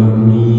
me.